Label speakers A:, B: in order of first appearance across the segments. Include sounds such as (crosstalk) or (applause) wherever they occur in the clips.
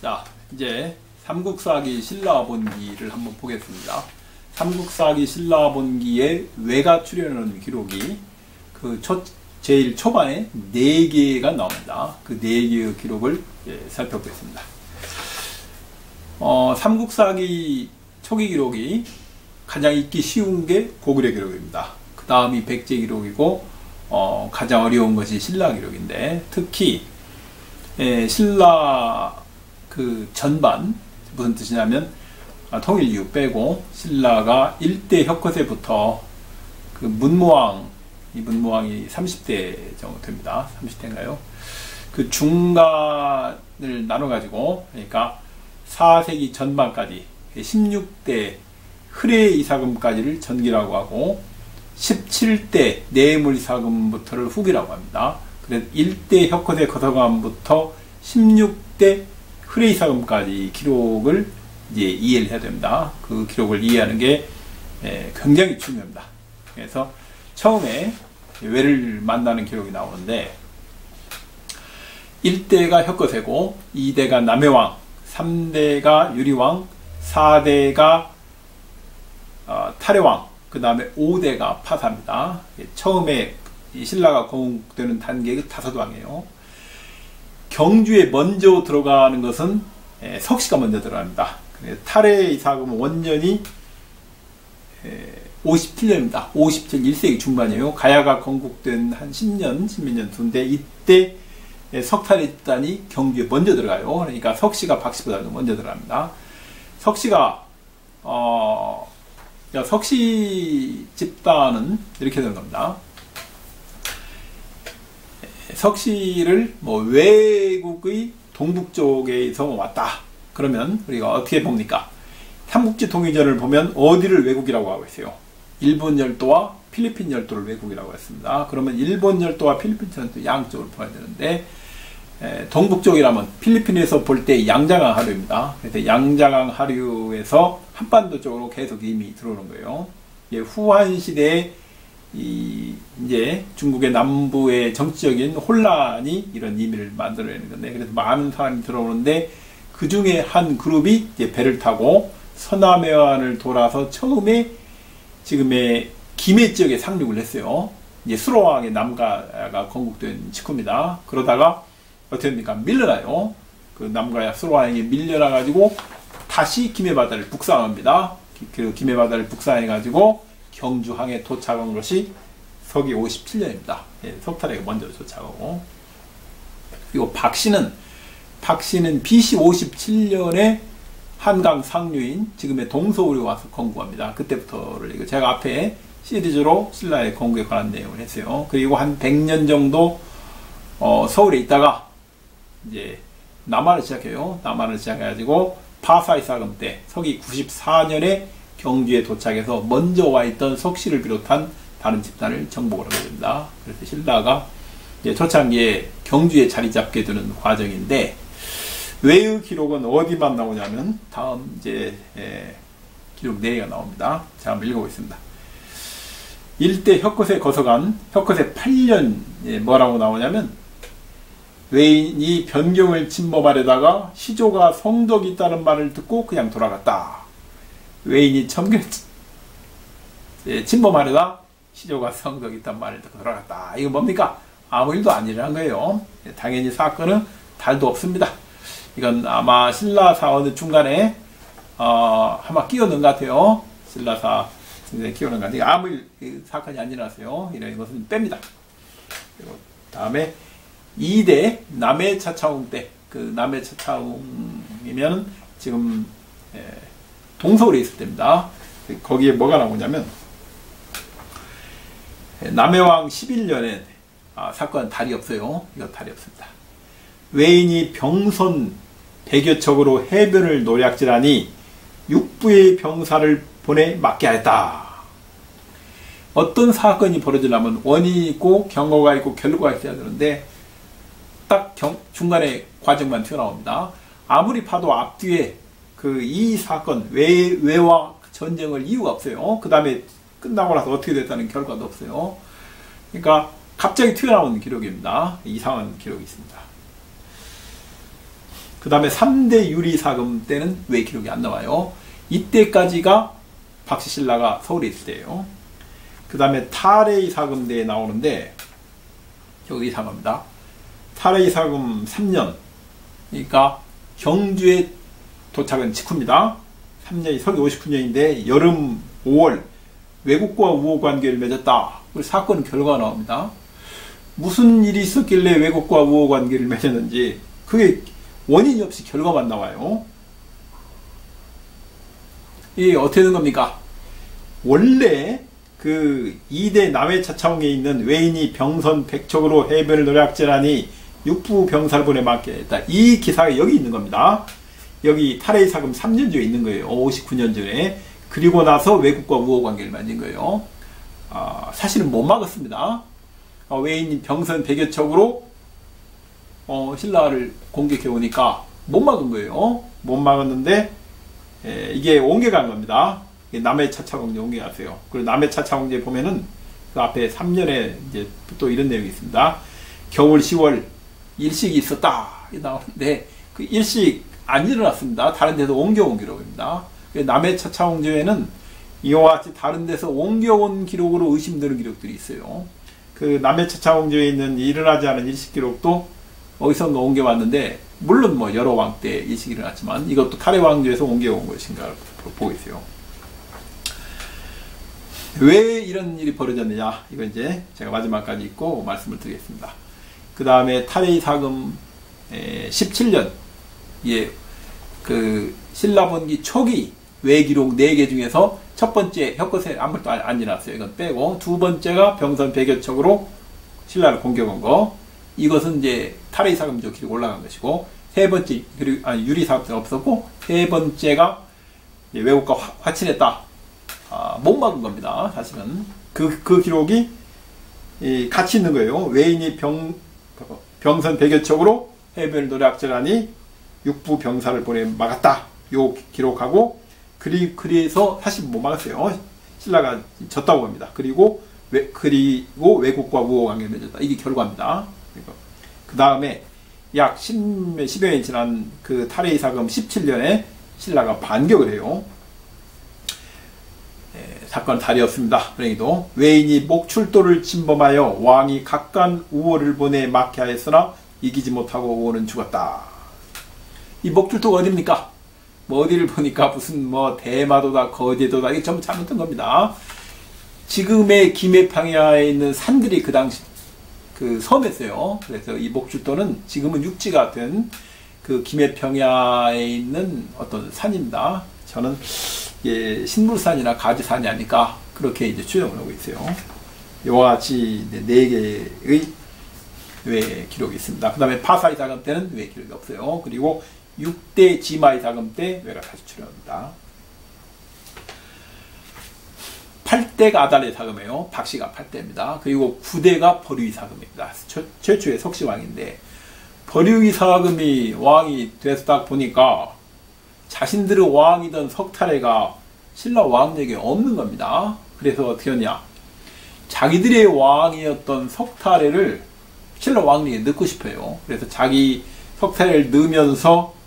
A: 자, 이제 삼국사기 신라본기를 한번 보겠습니다. 삼국사기 신라본기에 외가 출연하는 기록이 그 첫, 제일 초반에 4개가 나옵니다. 그 4개의 기록을 예, 살펴보겠습니다. 어, 삼국사기 초기 기록이 가장 읽기 쉬운 게 고구려 기록입니다. 그 다음이 백제 기록이고 어, 가장 어려운 것이 신라 기록인데 특히 예, 신라 그 전반 무슨 뜻이냐면 아, 통일 이후 빼고 신라가 1대 혁거세부터 그 문무왕 이 문무왕이 30대 정도 됩니다. 30대인가요? 그 중간을 나눠 가지고 그러니까 4세기 전반까지 16대 흐레 이사금까지를 전기라고 하고 17대 내물 이사금부터를 후기라고 합니다. 그래서 1대 혁거세 거서관부터 16대 흐레 이 사금까지 기록을 이제 이해를 해야 됩니다. 그 기록을 이해하는 게 예, 굉장히 중요합니다. 그래서 처음에 외를 만나는 기록이 나오는데 1대가 혁거세고 2대가 남해왕 3대가 유리왕 4대가 어, 탈해왕 그 다음에 5대가 파사입니다. 예, 처음에 신라가 건국되는 단계가 다섯 왕이에요. 경주에 먼저 들어가는 것은 예, 석씨가 먼저 들어갑니다. 탈해 이사금 원년이 57년입니다. 57, 1세기 중반이에요. 가야가 건국된 한 10년, 10몇 년 두인데 이때 석탈의 집단이 경주에 먼저 들어가요. 그러니까 석씨가 박씨보다 먼저 들어갑니다. 석씨가 어, 석씨 집단은 이렇게 되는 겁니다. 석씨를 뭐 외국의 동북 쪽에서 왔다. 그러면 우리가 어떻게 봅니까? 삼국지 통일전을 보면 어디를 외국이라고 하고 있어요? 일본 열도와 필리핀 열도를 외국이라고 했습니다. 그러면 일본 열도와 필리핀 열도 양쪽을 봐야 되는데 에, 동북 쪽이라면 필리핀에서 볼 때 양자강 하류입니다. 그래서 양자강 하류에서 한반도 쪽으로 계속 이미 들어오는 거예요. 예, 후한 시대에 이 이제 중국의 남부의 정치적인 혼란이 이런 의미를 만들어내는 건데 그래서 많은 사람이 들어오는데 그 중에 한 그룹이 이제 배를 타고 서남해안을 돌아서 처음에 지금의 김해 지역에 상륙을 했어요. 이제 수로왕의 남가가 건국된 직후입니다. 그러다가 어떻게 됩니까? 밀려나요. 그 남가야 수로왕에게 밀려나 가지고 다시 김해 바다를 북상합니다. 그리고 김해 바다를 북상해 가지고 경주항에 도착한 것이 서기 57년입니다. 예, 석탈에게 먼저 도착하고 그리고 박씨는 박씨는 BC 57년에 한강 상류인 지금의 동서울에 와서 건국합니다. 그때부터를 이거 제가 앞에 시리즈로 신라의 건국에 관한 내용을 했어요. 그리고 한 100년 정도 어, 서울에 있다가 이제 남한을 시작해요. 남한을 시작해가지고 파사이사금 때 서기 94년에 경주에 도착해서 먼저 와 있던 석씨를 비롯한 다른 집단을 정복을 하게 됩니다. 그래서 신라가 이제 초창기에 경주에 자리 잡게 되는 과정인데 외의 기록은 어디만 나오냐면 다음 이제 예, 기록 4개가 나옵니다. 자, 한번 읽어보겠습니다. 일대 혁거세 거서간 혁거세 8년 예, 뭐라고 나오냐면 외인이 변경을 침범하려다가 시조가 성덕이 있다는 말을 듣고 그냥 돌아갔다. 외인이 점결 예, 침범하려다 시조가 성덕이 있다는 말을 듣고 돌아갔다. 이거 뭡니까? 아무 일도 아니라는 거예요. 예, 당연히 사건은 달도 없습니다. 이건 아마 신라사원 중간에 어, 아마 끼워넣은 것 같아요. 신라사 끼워넣은 것 같아요. 아무 일, 사건이 안 일어났어요. 이런 것은 뺍니다. 그리고 다음에 2대 남해 차차웅 때, 그 남해 차차웅이면 지금 예, 동서울에 있을 때입니다. 거기에 뭐가 나오냐면 예, 남해왕 11년에 아, 사건 달이 없어요. 이거 달이 없습니다. 외인이 병선 100여 척으로 해변을 노략질하니 육부의 병사를 보내 맞게 하였다. 어떤 사건이 벌어지려면 원인이 있고 경고가 있고 결과가 있어야 되는데 딱 경, 중간에 과정만 튀어나옵니다. 아무리 봐도 앞뒤에 그 이 사건 외, 외와 전쟁을 이유가 없어요. 그 다음에 끝나고 나서 어떻게 됐다는 결과도 없어요. 그러니까 갑자기 튀어나오는 기록입니다. 이상한 기록이 있습니다. 그 다음에 3대 유리사금 때는 왜 기록이 안 나와요? 이때까지가 박씨신라가 서울에 있을 때예요. 그 다음에 타레이 사금대에 나오는데 여기 사금입니다. 타레이 사금 3년 그러니까 경주에 도착은 직후입니다. 3년이 서기 59년인데 여름 5월 외국과 우호 관계를 맺었다. 사건 결과가 나옵니다. 무슨 일이 있었길래 외국과 우호 관계를 맺었는지 그게 원인이 없이 결과만 나와요. 이 어떻게 된 겁니까? 원래 그 2대 남해 차차홍에 있는 외인이 병선 백척으로 해변을 노략질하니 육부 병살본에 맡게 했다. 이 기사가 여기 있는 겁니다. 여기 탈의 사금 3년 전에 있는 거예요. 59년 전에. 그리고 나서 외국과 우호 관계를 맺은 거예요. 아, 사실은 못 막았습니다. 어, 외인이 병선 백여 척으로 어, 신라를 공격해 오니까 못 막은 거예요. 못 막았는데 에, 이게 옮겨간 겁니다. 남해 차차공제 옮겨갔어요. 그리고 남해 차차공제 보면은 그 앞에 3년에 이제 또 이런 내용이 있습니다. 겨울 10월 일식이 있었다. 나오는데 그 일식 안 일어났습니다. 다른 데서 옮겨온 기록입니다. 남해 차차홍제에는 이와 같이 다른 데서 옮겨온 기록으로 의심되는 기록들이 있어요. 그 남해 차차홍제에 있는 일어나지 않은 일식 기록도 어디선가 옮겨왔는데 물론 뭐 여러 왕 때 일식이 일어났지만 이것도 탈해 왕조에서 옮겨온 것인가 있어요. 왜 이런 일이 벌어졌느냐 이거 이제 제가 마지막까지 읽고 말씀을 드리겠습니다. 그 다음에 탈의 사금 17년 예, 그 신라본기 초기 외기록 4개 중에서 첫 번째 혁거세 아무것도 안 지났어요. 이건 빼고 두 번째가 병선 백여척으로 신라를 공격한 거 이것은 이제 탈의 사금조 기록 올라간 것이고 세 번째 그리고 아니 유리 사업자가 없었고 세 번째가 외국과 화, 친했다 아, 못 막은 겁니다. 사실은 그, 그 기록이 이, 같이 있는 거예요. 외인이 병, 병선 백여척으로 해변 노략질하니 육부 병사를 보내 막았다. 요 기록하고 그리, 그래서 사실 못 막았어요. 신라가 졌다고 합니다. 그리고 외, 그리고 외국과 우호 관계를 맺었다. 이게 결과입니다. 그 다음에 약 10, 10여 년 지난 그 탈의 사금 17년에 신라가 반격을 해요. 사건 다리였습니다. 불행히도 외인이 목출도를 침범하여 왕이 각간 우호를 보내 막해하였으나 이기지 못하고 우호는 죽었다. 이 목출도가 어딥니까? 뭐 어디를 보니까 무슨 뭐 대마도다 거제도다 이게 전부 잘못된 겁니다. 지금의 김해평야에 있는 산들이 그 당시 그 섬이었어요. 그래서 이 목줄도는 지금은 육지가 된그 김해평야에 있는 어떤 산입니다. 저는 예, 신물산이나 가지산이 아닐까 그렇게 이제 추정을 하고 있어요. 이와 같이 네 개의 외 기록이 있습니다. 그 다음에 파사이 사금 때는 외 기록이 없어요. 그리고 6대 지마이 사금 때 외가 다시 출현합니다. 8대가 아달의 사금이에요. 박씨가 8대입니다. 그리고 9대가 버류이 사금입니다. 최, 초의 석시왕인데 버류이 사금이 왕이 돼서 딱 보니까 자신들의 왕이던 석탈해가 신라 왕에게 없는 겁니다. 그래서 어떻게 하냐. 자기들의 왕이었던 석탈해를 신라 왕에게 넣고 싶어요. 그래서 자기 석탈해를 넣으면서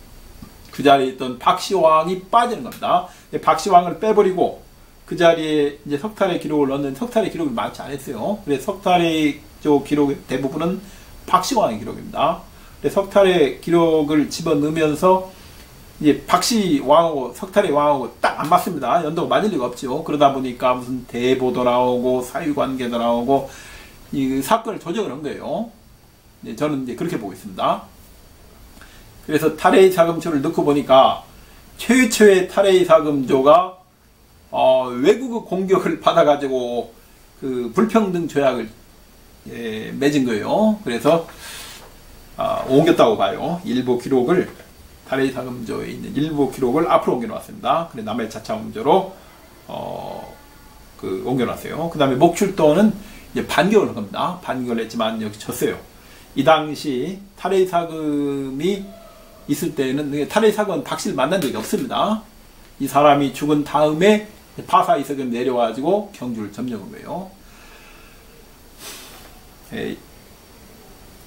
A: 그 자리에 있던 박시왕이 빠지는 겁니다. 박시왕을 빼버리고 그 자리에 이제 석탈의 기록을 넣는 석탈의 기록이 많지 않았어요. 그래서 석탈의 저 기록 대부분은 박시왕의 기록입니다. 석탈의 기록을 집어넣으면서 이제 박씨 왕하고 석탈의 왕하고 딱 안 맞습니다. 연도가 맞을 리가 없죠. 그러다 보니까 무슨 대보도 나오고 사유관계도 나오고 이 사건을 조정을 한 거예요. 네, 저는 이제 그렇게 보고 있습니다. 그래서 탈의 사금조를 넣고 보니까 최초의 탈의 사금조가 어, 외국의 공격을 (laughs) 받아가지고 그 불평등 조약을 예, 맺은 거예요. 그래서 아, 옮겼다고 봐요. 일부 기록을 탈의 사금조에 있는 일부 기록을 앞으로 옮겨놨습니다. 그래 남해 자차 음조로 어, 그 옮겨놨어요. 그 다음에 목출도는 이제 반격을 한 겁니다. 반격을 했지만 여기 졌어요. 이 당시 탈의 사금이 있을 때는 탈의 사금은 박씨를 만난 적이 없습니다. 이 사람이 죽은 다음에 파사 이석을 내려와가지고 경주를 점령한 거예요.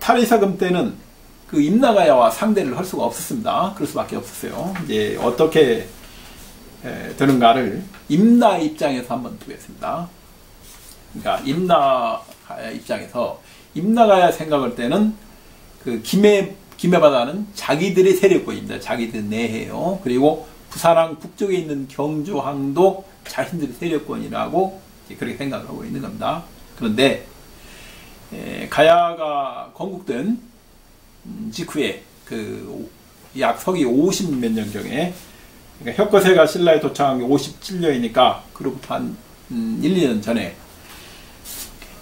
A: 탈의 사금 때는 그 임나가야와 상대를 할 수가 없었습니다. 그럴 수밖에 없었어요. 이제 어떻게 되는가를 임나 입장에서 한번 보겠습니다. 그러니까 임나가야 입장에서 임나가야 생각할 때는 그 김해 김해바다는 자기들의 세력권입니다. 자기들 내해요. 그리고 부산항 북쪽에 있는 경주항도 자신들의 세력권이라고 그렇게 생각을 하고 있는 겁니다. 그런데 가야가 건국된 음, 직후에 그약 서기 50 몇 년경에 그러니까 혁거세가 신라에 도착한 게 57년이니까 그로부터 한 음, 1, 2년 전에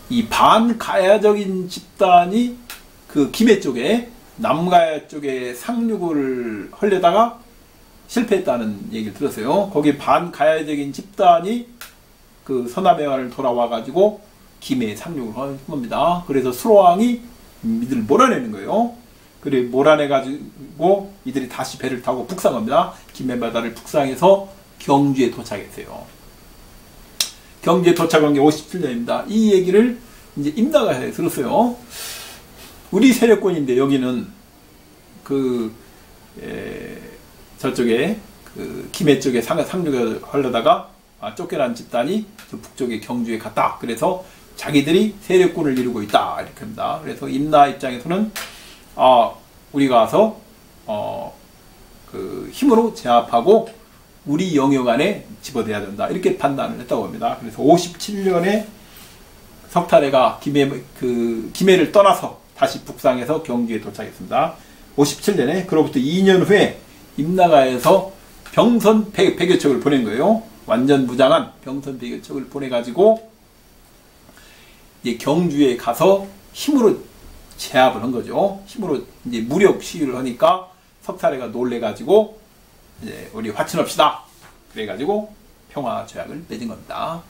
A: 이 반가야적인 집단이 그 김해 쪽에 남가야 쪽에 상륙을 하려다가 실패했다는 얘기를 들었어요. 거기 반가야적인 집단이 그 서남해안을 돌아와 가지고 김해에 상륙을 한 겁니다. 그래서 수로왕이 이들을 몰아내는 거예요. 그래 몰아내 가지고 이들이 다시 배를 타고 북상합니다. 김해바다를 북상해서 경주에 도착했어요. 경주에 도착한 게 57년입니다. 이 얘기를 이제 임나가 들었어요. 우리 세력권인데 여기는 그 에, 저쪽에 그 김해 쪽에 상, 상륙을 하려다가 아, 쫓겨난 집단이 북쪽의 경주에 갔다. 그래서 자기들이 세력권을 이루고 있다. 이렇게 합니다. 그래서 임나 입장에서는 아, 우리가 와서 어, 그 힘으로 제압하고 우리 영역 안에 집어대야 된다. 이렇게 판단을 했다고 합니다. 그래서 57년에 석탈해가 김해, 그, 김해를 떠나서 다시 북상해서 경주에 도착했습니다. 57년에 그로부터 2년 후에 임나가에서 병선 100, 100여 척을 보낸 거예요. 완전 무장한 병선 100여 척을 보내가지고 이제 경주에 가서 힘으로 제압을 한 거죠. 힘으로 이제 무력 시위를 하니까 석사래가 놀래가지고 이제 우리 화친합시다. 그래가지고 평화 조약을 맺은 겁니다.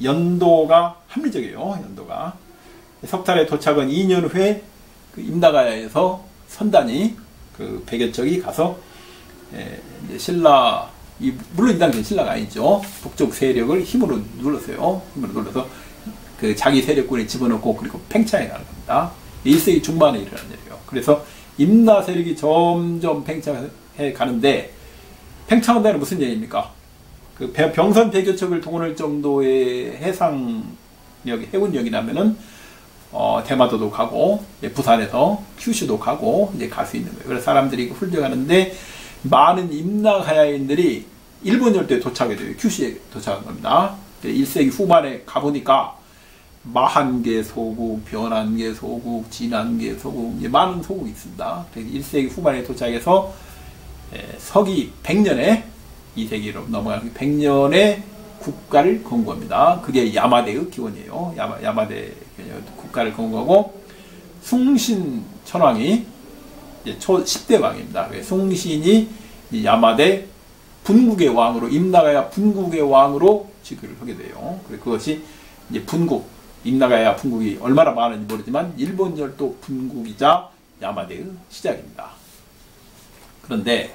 A: 연도가 합리적이에요. 연도가 석탈의 도착은 2년 후에 그 임나가야에서 선단이 그 백여척이 가서 예, 신라 이 물론 이 당시 신라가 아니죠. 북쪽 세력을 힘으로 눌렀어요. 힘으로 눌러서 그 자기 세력군에 집어넣고 그리고 팽창해 가는 겁니다. 1세기 중반에 일어난 일이에요. 그래서 임나 세력이 점점 팽창해 가는데 팽창한다는 무슨 얘기입니까? 그 병선 배교척을 동원할 정도의 해상력, 해군력이라면은 어, 대마도도 가고 부산에서 큐슈도 가고 이제 갈 수 있는 거예요. 그래서 사람들이 훌륭하는데 많은 임나가야인들이 일본 열도에 도착하게 돼요. 큐슈에 도착한 겁니다. 1세기 후반에 가보니까 마한계 소국, 변한계 소국, 진한계 소국, 많은 소국이 있습니다. 그래서 1세기 후반에 도착해서 서기 100년에 2세기로 넘어가는 100년에 국가를 건국합니다. 그게 야마대의 기원이에요. 야마, 야마대 국가를 건국하고 숭신 천왕이 초 10대 왕입니다. 숭신이 야마대 분국의 왕으로 임나가야 분국의 왕으로 즉위를 하게 돼요. 그것이 이제 분국 임나가야 분국이 얼마나 많은지 모르지만 일본 열도 분국이자 야마대의 시작입니다. 그런데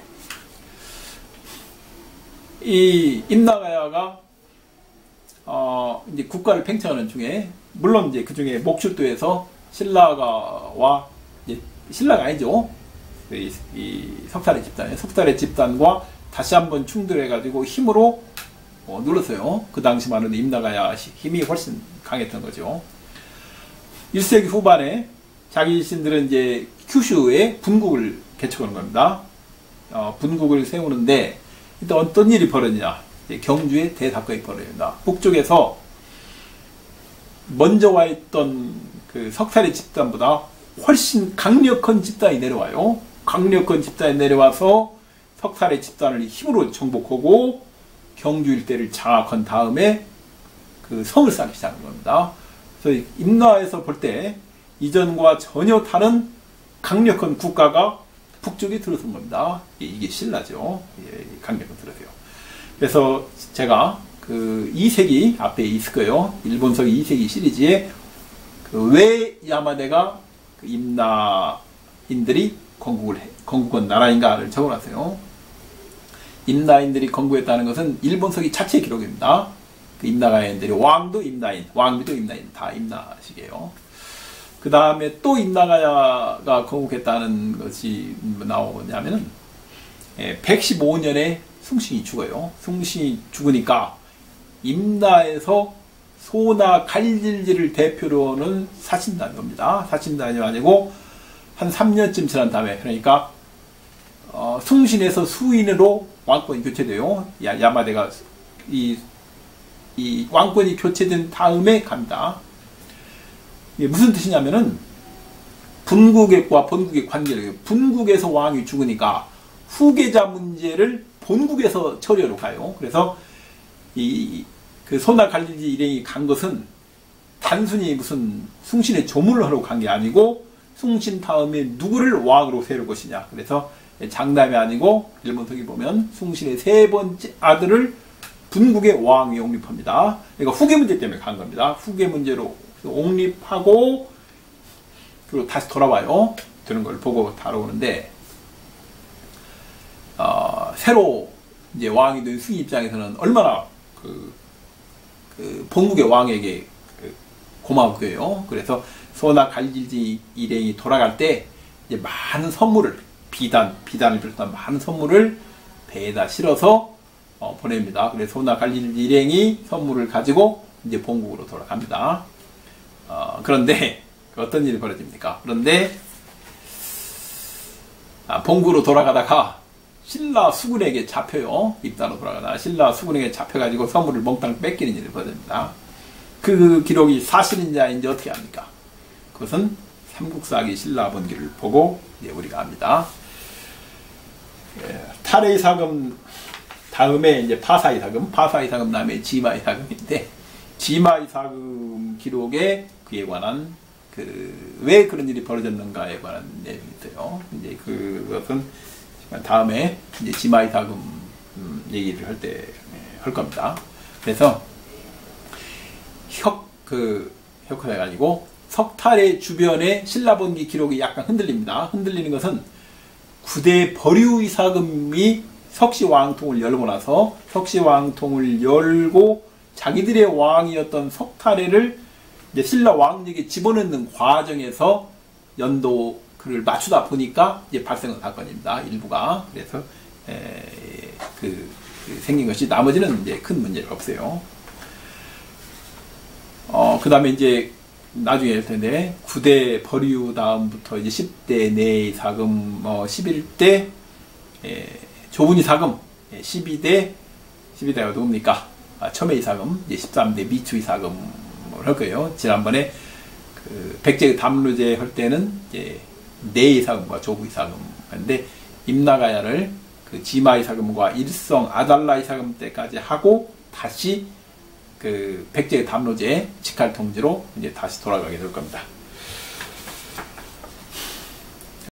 A: 이 임나가야가 어 이제 국가를 팽창하는 중에 물론 이제 그 중에 목출도에서 신라가와 신라가 아니죠. 이, 이 석달의 집단, 석달의 집단과 다시 한번 충돌해가지고 힘으로 어, 눌렀어요. 그 당시만은 임나가야 힘이 훨씬 강했던 거죠. 1세기 후반에 자기 신들은 이제 큐슈에 분국을 개척하는 겁니다. 어, 분국을 세우는데 일단 어떤 일이 벌어지냐. 경주에 대사건이 벌어집니다. 북쪽에서 먼저 와 있던 그 석살의 집단보다 훨씬 강력한 집단이 내려와요. 강력한 집단이 내려와서 석살의 집단을 힘으로 정복하고 경주 일대를 장악한 다음에 그 성을 쌓기 시작한 겁니다. 그래서 임나에서 볼 때 이전과 전혀 다른 강력한 국가가 북쪽에 들어선 겁니다. 이게 신라죠. 예, 강력한 들어서요. 그래서 제가 그 2세기 앞에 있을 거예요. 일본서 2세기 시리즈에 그 왜 야마네가 그 임나인들이 건국을 해, 건국한 나라인가를 적어놨어요. 임나인들이 건국했다는 것은 일본서기 자체 기록입니다. 그 임나가인들이 왕도 임나인, 왕비도 임나인 다 임나식이에요. 그 다음에 또 임나가야가 건국했다는 것이 나오냐면은 115년에 예, 숭신이 죽어요. 숭신이 죽으니까 임나에서 소나 칼질지를 대표로는 사신단이 옵니다. 사신단이 아니고 한 3년쯤 지난 다음에 그러니까 어, 숭신에서 수인으로 왕권이 교체돼요. 야, 야마대가 이, 이 왕권이 교체된 다음에 갑니다. 이게 무슨 뜻이냐면은 분국과 본국의 관계를 분국에서 왕이 죽으니까 후계자 문제를 본국에서 처리하러 가요. 그래서 이 그 소나 갈릴리 일행이 간 것은 단순히 무슨 숭신의 조문을 하러 간 게 아니고 숭신 다음에 누구를 왕으로 세울 것이냐. 그래서 장남이 아니고 일본 서기 보면 숭신의 세 번째 아들을 분국의 왕이 옹립합니다. 그러니까 후계 문제 때문에 간 겁니다. 후계 문제로 옹립하고 그리고 다시 돌아와요. 되는 걸 보고 다뤄오는데 어, 새로 이제 왕이 된 승희 입장에서는 얼마나 그, 그 본국의 왕에게 그 고마웠고요. 그래서 소나 갈질지 일행이 돌아갈 때 이제 많은 선물을 비단 비단을 비롯한 많은 선물을 배에다 실어서 어, 보냅니다. 그래서 소나 갈질지 일행이 선물을 가지고 이제 본국으로 돌아갑니다. 어, 그런데 어떤 일이 벌어집니까? 그런데 아, 본국으로 돌아가다가 신라 수군에게 잡혀요. 입다로 돌아가다 신라 수군에게 잡혀가지고 선물을 몽땅 뺏기는 일이 벌어집니다. 그 기록이 사실인지 아닌지 어떻게 합니까? 그것은 삼국사기 신라 번기를 보고 이제 우리가 압니다. 예, 탈의 사금 다음에 이제 파사이 사금, 파사이 사금 다음에 지마이 사금인데 지마이 사금 기록에 그에 관한 그 왜 그런 일이 벌어졌는가에 관한 내용이 있어요. 이제 그것은 다음에 이제 지마이 사금 음, 얘기를 할 때할 네, 겁니다. 그래서 혁 그 혁화가 아니고 석탈의 주변에 신라본기 기록이 약간 흔들립니다. 흔들리는 것은 구대 버류 이사금이 석시 왕통을 열고 나서 석시 왕통을 열고 자기들의 왕이었던 석탈해를 신라 왕에게 집어넣는 과정에서 연도 그를 맞추다 보니까 이제 발생한 사건입니다. 일부가 그래서 에, 그, 그, 생긴 것이 나머지는 이제 큰 문제가 없어요. 어, 그 다음에 이제 나중에 할 텐데 9대 버리우 다음부터 이제 10대 내의 사금, 뭐 11대 에, 조분이 사금, 12대 12대가 누굽니까? 아, 첨의 이사금, 이제 13대 미추 이사금을 할 거예요. 지난번에 그 백제 담루제 할 때는 이제 내이사금과 조부이사금 인데 임나가야를 그 지마이사금과 일성 아달라이사금 때까지 하고 다시 그 백제 담로제 직할 통지로 이제 다시 돌아가게 될 겁니다.